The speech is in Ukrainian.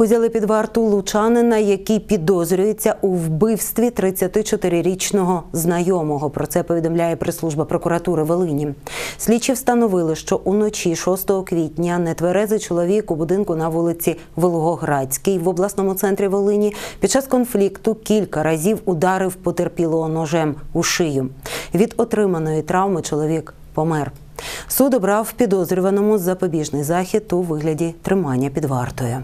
Узяли під варту лучанина, який підозрюється у вбивстві 34-річного знайомого. Про це повідомляє прес-служба прокуратури Волині. Слідчі встановили, що уночі 6 квітня нетверезий чоловік у будинку на вулиці Волгоградській в обласному центрі Волині під час конфлікту кілька разів ударив потерпілого ножем у шию. Від отриманої травми чоловік помер. Суд обрав підозрюваному запобіжний захід у вигляді тримання під вартою.